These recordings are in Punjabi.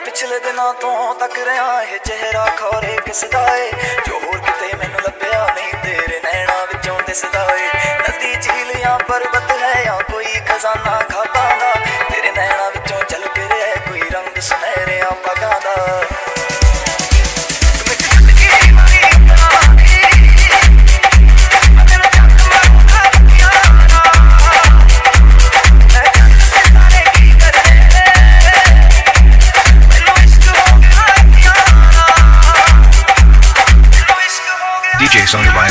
ਪਿਛਲੇ ਦਿਨਾਂ ਤੋਂ ਤੱਕ ਰਿਹਾ ਇਹ ਚਿਹਰਾ ਖੋਰੇ ਕਿਸ ਦਾ ਏ? on your bike.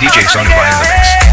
DJ Sony Vine the mix.